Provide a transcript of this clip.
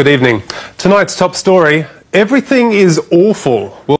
Good evening. Tonight's top story everything is awful. Well